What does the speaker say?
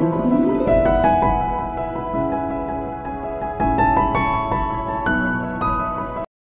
Música